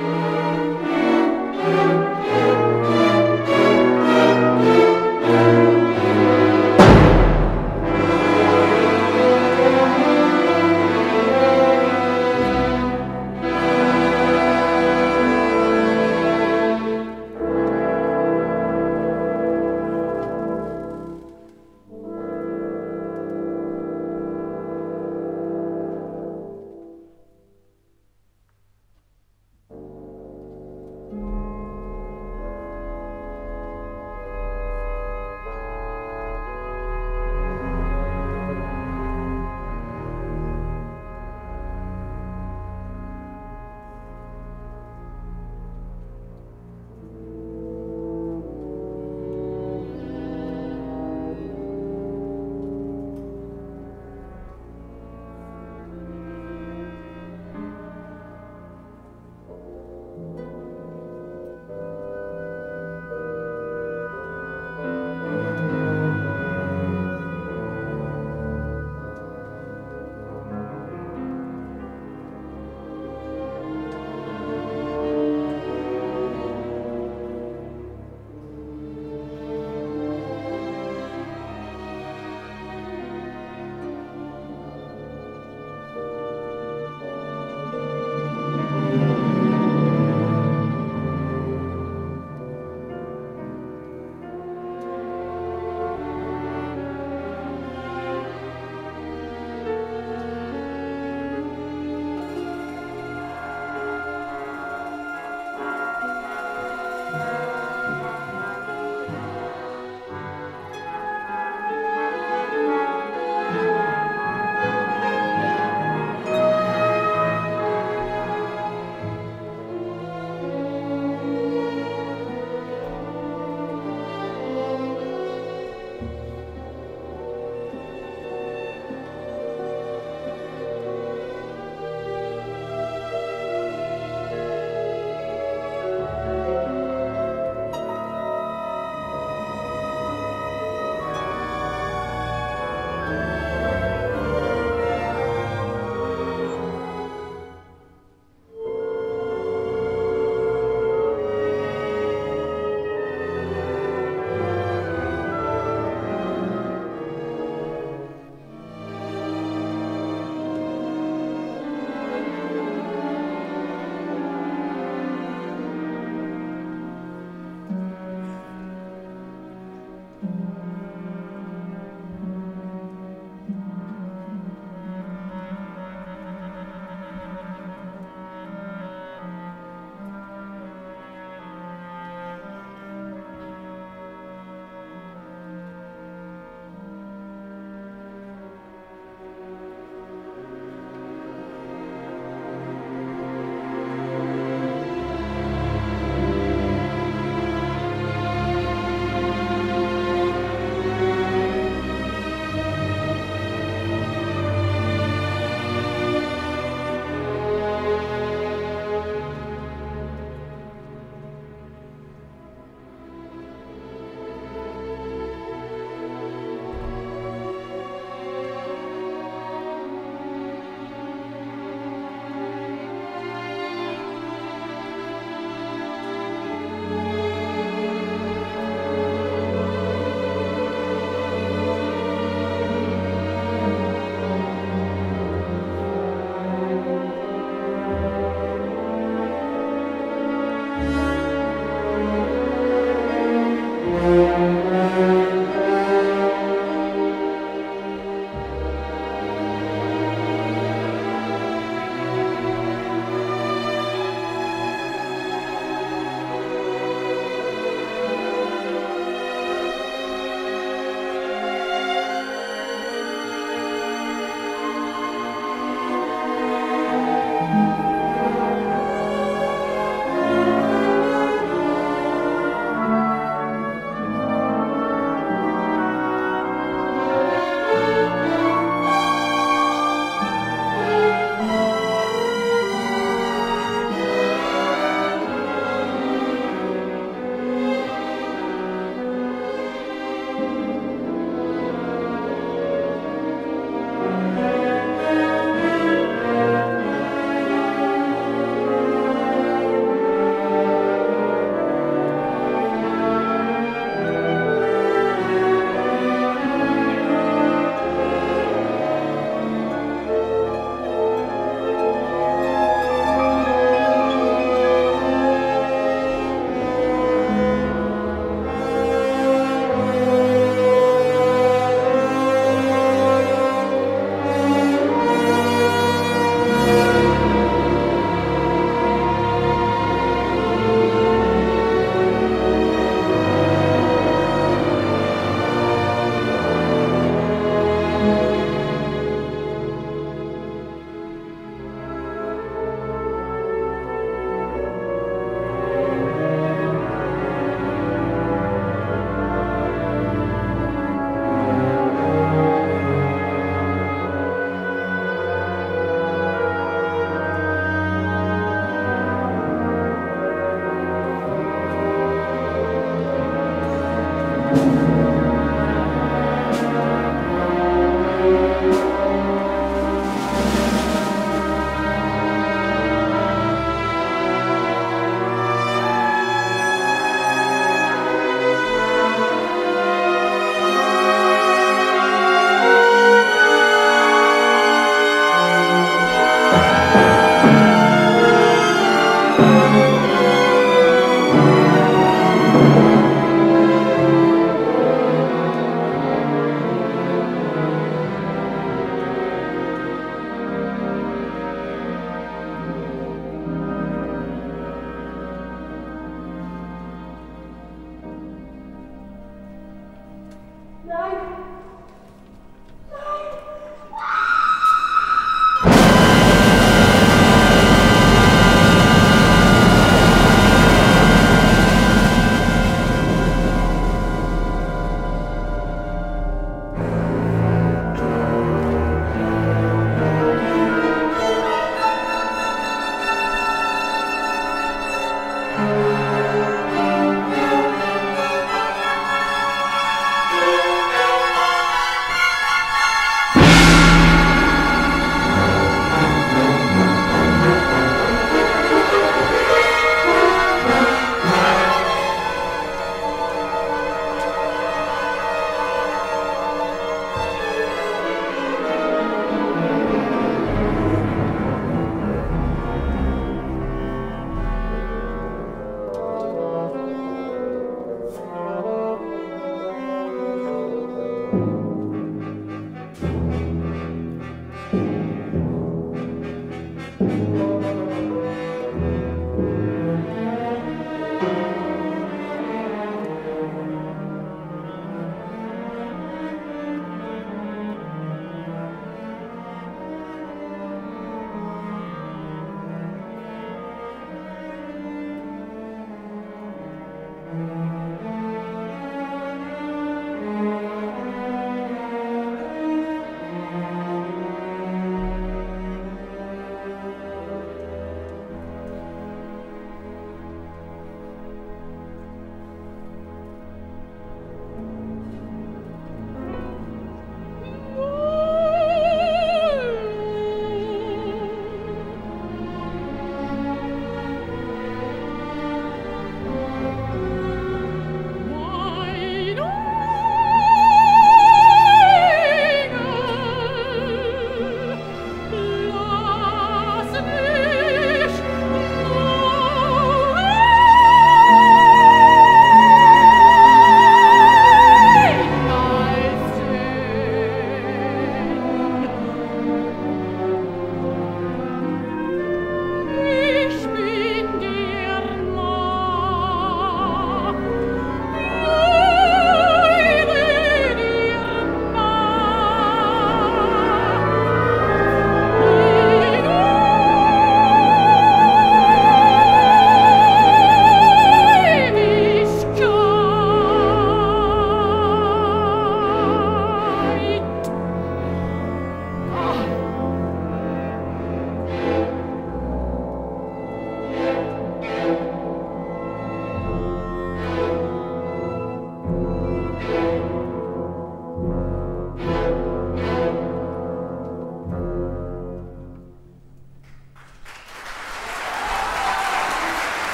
Bye.